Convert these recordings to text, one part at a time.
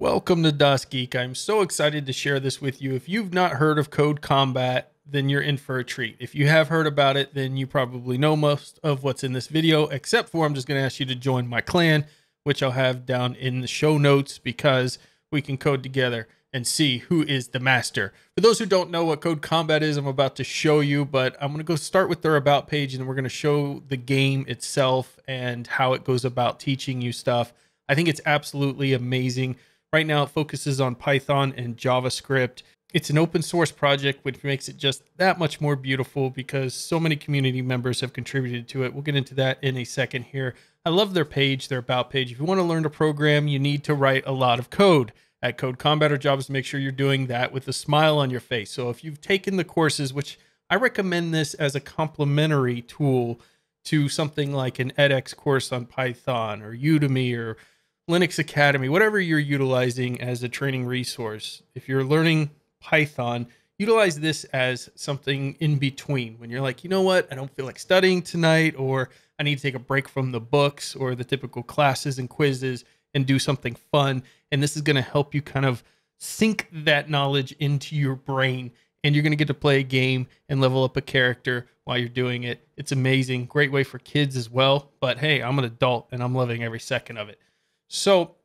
Welcome to DasGeek. I'm so excited to share this with you. If you've not heard of Code Combat, then you're in for a treat. If you have heard about it, then you probably know most of what's in this video, except for I'm just going to ask you to join my clan, which I'll have down in the show notes because we can code together and see who is the master. For those who don't know what Code Combat is, I'm about to show you, but I'm going to go start with their About page and we're going to show the game itself and how it goes about teaching you stuff. I think it's absolutely amazing. Right now, it focuses on Python and JavaScript. It's an open source project, which makes it just that much more beautiful because so many community members have contributed to it. We'll get into that in a second here. I love their page, their About page. If you want to learn to program, you need to write a lot of code. At Code Combat or Jobs, make sure you're doing that with a smile on your face. So if you've taken the courses, which I recommend this as a complementary tool to something like an edX course on Python or Udemy or Linux Academy, whatever you're utilizing as a training resource, if you're learning Python, utilize this as something in between when you're like, you know what, I don't feel like studying tonight, or I need to take a break from the books or the typical classes and quizzes and do something fun. And this is going to help you kind of sink that knowledge into your brain. And you're going to get to play a game and level up a character while you're doing it. It's amazing. Great way for kids as well. But hey, I'm an adult and I'm loving every second of it. So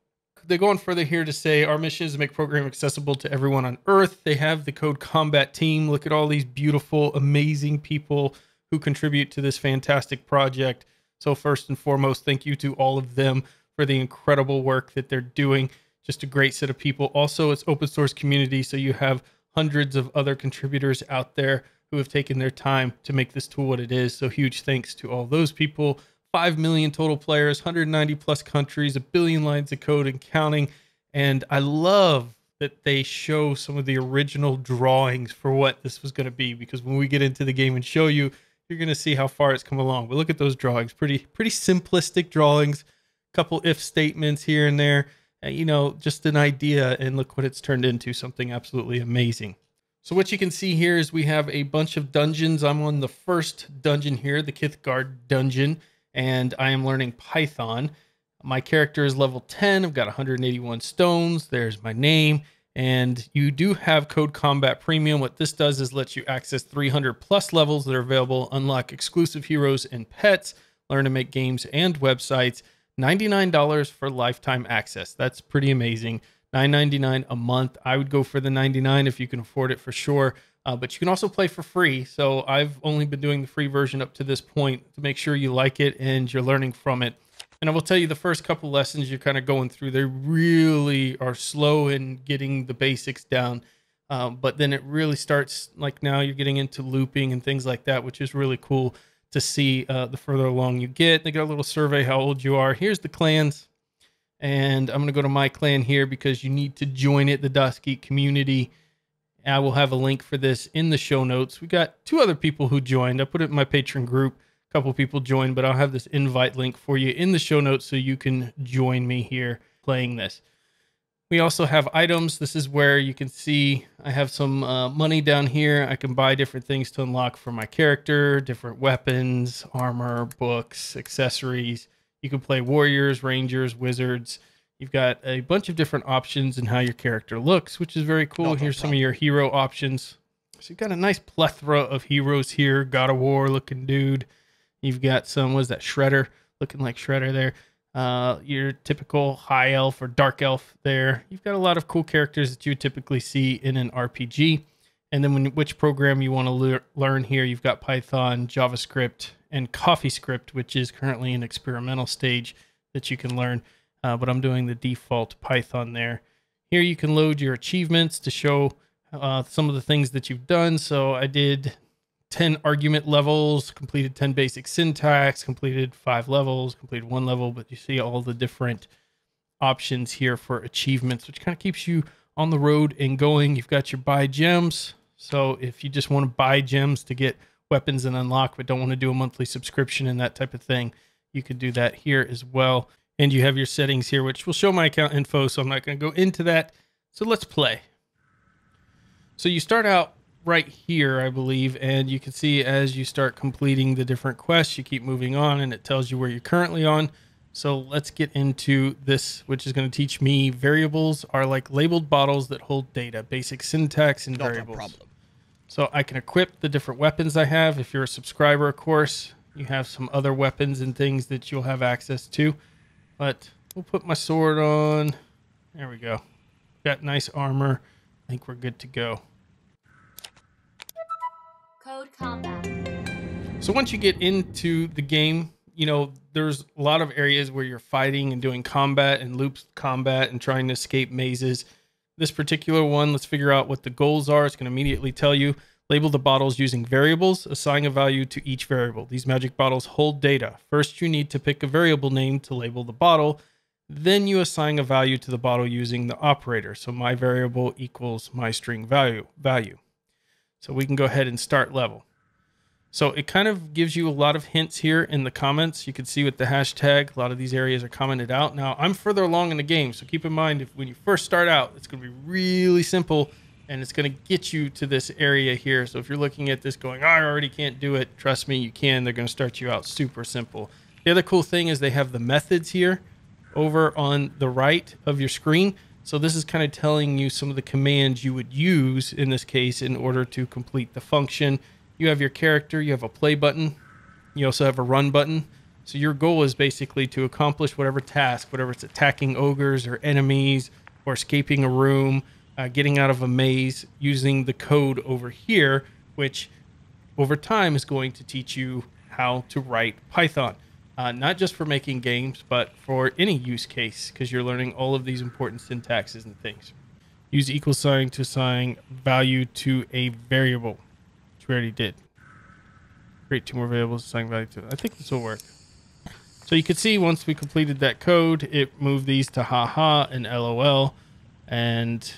they go on further here to say our mission is to make program accessible to everyone on Earth. They have the Code Combat team. Look at all these beautiful, amazing people who contribute to this fantastic project. So first and foremost, thank you to all of them for the incredible work that they're doing. Just a great set of people. Also, it's open source community, so you have hundreds of other contributors out there who have taken their time to make this tool what it is. So huge thanks to all those people. 5 million total players, 190 plus countries, a billion lines of code and counting. And I love that they show some of the original drawings for what this was going to be because when we get into the game and show you, you're going to see how far it's come along. But look at those drawings. Pretty pretty simplistic drawings. A couple if statements here and there. You know, just an idea and look what it's turned into, something absolutely amazing. So what you can see here is we have a bunch of dungeons. I'm on the first dungeon here, the Kithgard dungeon and I am learning Python. My character is level 10. I've got 181 stones. There's my name. And you do have Code Combat Premium. What this does is lets you access 300 plus levels that are available, unlock exclusive heroes and pets, learn to make games and websites. $99 for lifetime access. That's pretty amazing. $9.99 a month. I would go for the 99 if you can afford it for sure. Uh, but you can also play for free. So I've only been doing the free version up to this point to make sure you like it and you're learning from it. And I will tell you, the first couple lessons you're kind of going through, they really are slow in getting the basics down. Um, but then it really starts like now you're getting into looping and things like that, which is really cool to see uh, the further along you get. They got a little survey how old you are. Here's the clans. And I'm going to go to my clan here because you need to join it, the Geek community. I will have a link for this in the show notes. We got two other people who joined. I put it in my Patreon group. A couple people joined, but I'll have this invite link for you in the show notes so you can join me here playing this. We also have items. This is where you can see I have some uh, money down here. I can buy different things to unlock for my character, different weapons, armor, books, accessories. You can play warriors, rangers, wizards You've got a bunch of different options in how your character looks, which is very cool. No, Here's some of your hero options. So you've got a nice plethora of heroes here. God of War looking dude. You've got some, was that Shredder? Looking like Shredder there. Uh, your typical high elf or dark elf there. You've got a lot of cool characters that you would typically see in an RPG. And then when which program you want to le- learn here, you've got Python, JavaScript, and CoffeeScript, which is currently in experimental stage that you can learn uh, but I'm doing the default Python there. Here you can load your achievements to show uh, some of the things that you've done. So I did 10 argument levels, completed 10 basic syntax, completed five levels, completed one level, but you see all the different options here for achievements, which kind of keeps you on the road and going. You've got your buy gems. So if you just want to buy gems to get weapons and unlock, but don't want to do a monthly subscription and that type of thing, you can do that here as well and you have your settings here, which will show my account info. So I'm not going to go into that. So let's play. So you start out right here, I believe, and you can see as you start completing the different quests, you keep moving on and it tells you where you're currently on. So let's get into this, which is going to teach me variables are like labeled bottles that hold data, basic syntax and Not variables. problem. So I can equip the different weapons I have. If you're a subscriber, of course, you have some other weapons and things that you'll have access to. But we'll put my sword on. There we go. Got nice armor. I think we're good to go. Code Combat. So once you get into the game, you know, there's a lot of areas where you're fighting and doing combat and loops combat and trying to escape mazes. This particular one, let's figure out what the goals are. It's going to immediately tell you. Label the bottles using variables, assign a value to each variable. These magic bottles hold data. First, you need to pick a variable name to label the bottle. Then you assign a value to the bottle using the operator. So my variable equals my string value value. So we can go ahead and start level. So it kind of gives you a lot of hints here in the comments. You can see with the hashtag, a lot of these areas are commented out. Now I'm further along in the game, so keep in mind if when you first start out, it's going to be really simple and it's going to get you to this area here. So if you're looking at this going, oh, I already can't do it, trust me, you can. They're going to start you out super simple. The other cool thing is they have the methods here over on the right of your screen. So this is kind of telling you some of the commands you would use in this case in order to complete the function. You have your character, you have a play button, you also have a run button. So your goal is basically to accomplish whatever task, whatever it's attacking ogres or enemies or escaping a room, uh, getting out of a maze using the code over here, which over time is going to teach you how to write Python. Uh, not just for making games, but for any use case, because you're learning all of these important syntaxes and things. Use equal sign to assign value to a variable, which we already did. Create two more variables, assign value to. It. I think this will work. So you can see once we completed that code, it moved these to haha and lol, and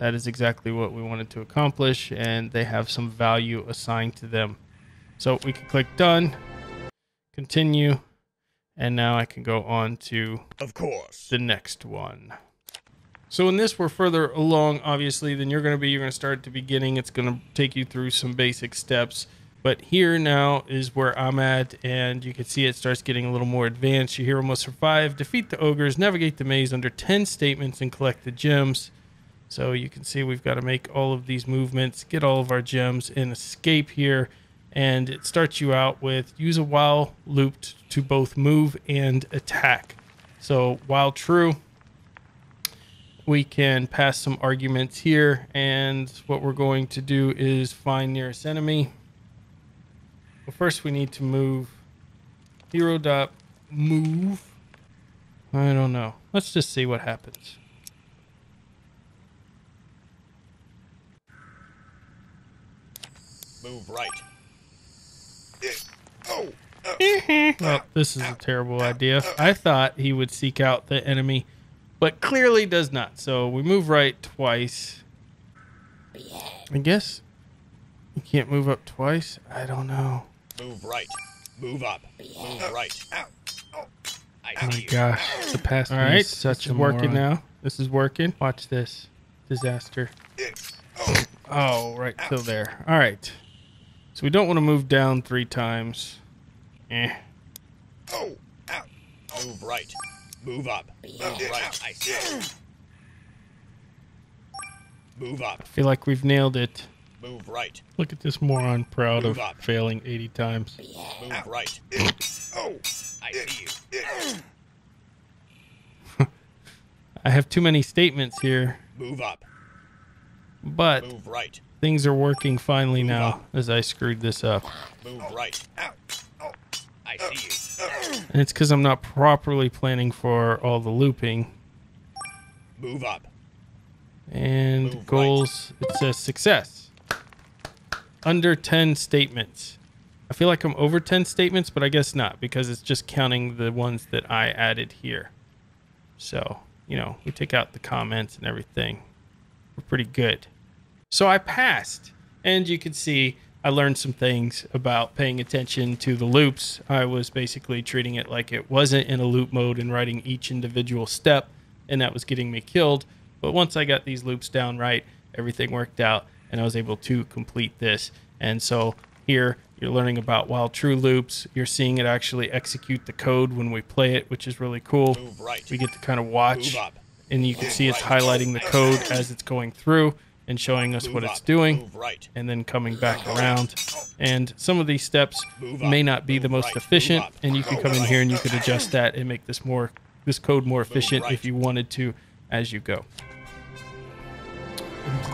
that is exactly what we wanted to accomplish, and they have some value assigned to them. So we can click done, continue, and now I can go on to Of course. the next one. So in this, we're further along, obviously, than you're going to be. You're going to start at the beginning. It's going to take you through some basic steps. But here now is where I'm at, and you can see it starts getting a little more advanced. Your hero must survive, defeat the ogres, navigate the maze under 10 statements, and collect the gems. So you can see we've got to make all of these movements, get all of our gems, and escape here. And it starts you out with use a while loop t- to both move and attack. So while true, we can pass some arguments here. And what we're going to do is find nearest enemy. Well, first we need to move hero dot move. I don't know. Let's just see what happens. Move right. Oh. Well, this is a terrible idea. I thought he would seek out the enemy, but clearly does not. So we move right twice. I guess you can't move up twice. I don't know. Move right. Move up. Move right. I Oh my you. gosh, the past All me right, is such this a working moron. now. This is working. Watch this disaster. Oh, right till there. All right. So we don't want to move down three times. Eh. Oh. Ow. Move right. Move up. Move right. I see. Move up. I feel like we've nailed it. Move right. Look at this moron proud of up. failing 80 times. Move right. Oh. I see you. I have too many statements here, Move up. but Move right. Things are working finally now as I screwed this up. Move right. I see you. And it's because I'm not properly planning for all the looping. Move up. And Move right. goals, it says success. Under 10 statements. I feel like I'm over 10 statements, but I guess not because it's just counting the ones that I added here. So, you know, we take out the comments and everything. We're pretty good. So I passed, and you can see I learned some things about paying attention to the loops. I was basically treating it like it wasn't in a loop mode and writing each individual step, and that was getting me killed. But once I got these loops down right, everything worked out, and I was able to complete this. And so here You're learning about while true loops. You're seeing it actually execute the code when we play it, which is really cool. Right. We get to kind of watch, and you can see it's highlighting the code as it's going through and showing us what Move it's doing right. and then coming back around. And some of these steps up. may not be the most right. efficient, up. and you can Move come in here and you could adjust that and make this more this code more efficient right. if you wanted to as you go.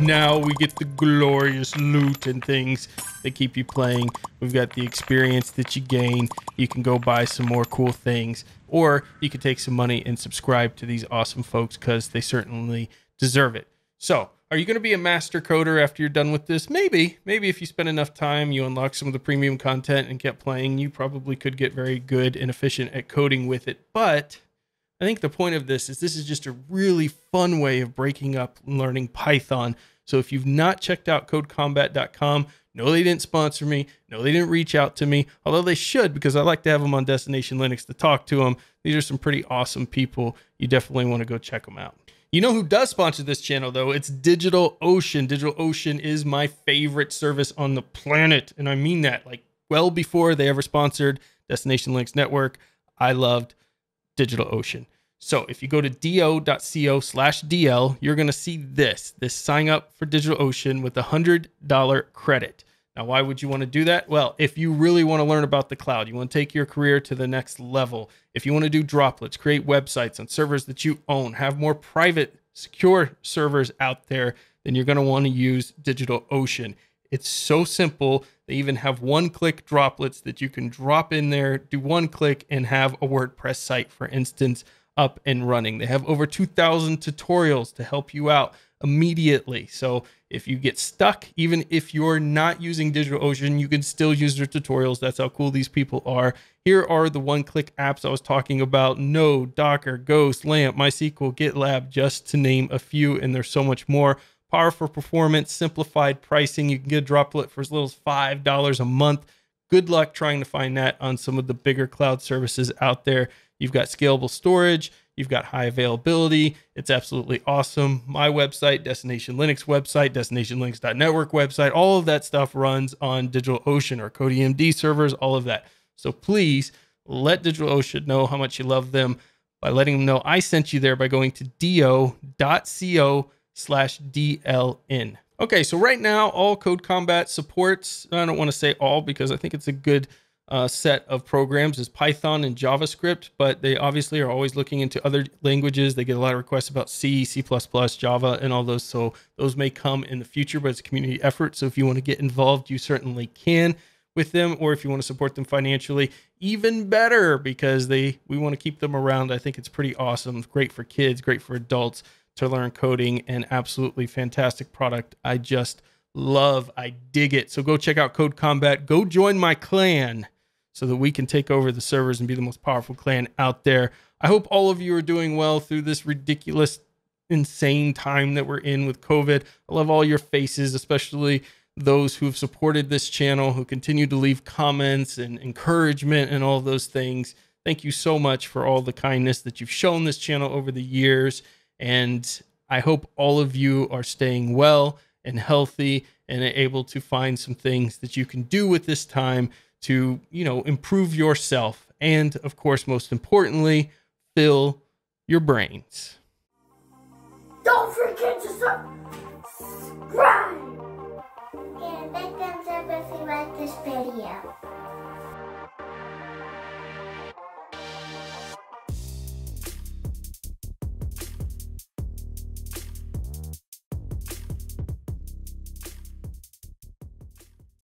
Now we get the glorious loot and things that keep you playing. We've got the experience that you gain. You can go buy some more cool things, or you can take some money and subscribe to these awesome folks because they certainly deserve it. So, are you going to be a master coder after you're done with this? Maybe. Maybe if you spend enough time, you unlock some of the premium content and kept playing, you probably could get very good and efficient at coding with it. But I think the point of this is this is just a really fun way of breaking up and learning Python. So if you've not checked out codecombat.com, no, they didn't sponsor me. No, they didn't reach out to me, although they should because I like to have them on Destination Linux to talk to them. These are some pretty awesome people. You definitely want to go check them out. You know who does sponsor this channel though? It's DigitalOcean. DigitalOcean is my favorite service on the planet, and I mean that like well before they ever sponsored Destination Linux Network. I loved DigitalOcean. So if you go to do.co slash DL, you're going to see this, this sign up for DigitalOcean with a $100 credit. Now, why would you want to do that? Well, if you really want to learn about the cloud, you want to take your career to the next level, if you want to do droplets, create websites on servers that you own, have more private, secure servers out there, then you're going to want to use DigitalOcean. It's so simple. They even have one click droplets that you can drop in there, do one click, and have a WordPress site, for instance, up and running. They have over 2,000 tutorials to help you out immediately. So if you get stuck, even if you're not using DigitalOcean, you can still use their tutorials. That's how cool these people are. Here are the one click apps I was talking about Node, Docker, Ghost, LAMP, MySQL, GitLab, just to name a few. And there's so much more. Powerful performance, simplified pricing. You can get a droplet for as little as $5 a month. Good luck trying to find that on some of the bigger cloud services out there. You've got scalable storage, you've got high availability. It's absolutely awesome. My website, Destination Linux website, destinationlinux.network website, all of that stuff runs on DigitalOcean or CodeEMD servers, all of that. So please let DigitalOcean know how much you love them by letting them know I sent you there by going to do.co slash DLN. Okay, so right now, all Code Combat supports, I don't want to say all because I think it's a good uh, set of programs is Python and JavaScript, but they obviously are always looking into other languages. They get a lot of requests about C, C++, Java, and all those. So those may come in the future, but it's a community effort. So if you want to get involved, you certainly can with them, or if you want to support them financially, even better because they we want to keep them around. I think it's pretty awesome. Great for kids, great for adults to learn coding, and absolutely fantastic product. I just love, I dig it. So go check out Code Combat. Go join my clan so that we can take over the servers and be the most powerful clan out there. I hope all of you are doing well through this ridiculous, insane time that we're in with COVID. I love all your faces, especially those who have supported this channel, who continue to leave comments and encouragement and all those things. Thank you so much for all the kindness that you've shown this channel over the years. And I hope all of you are staying well and healthy and able to find some things that you can do with this time to, you know, improve yourself and of course most importantly, fill your brains. Don't forget to subscribe! And make them you like this video.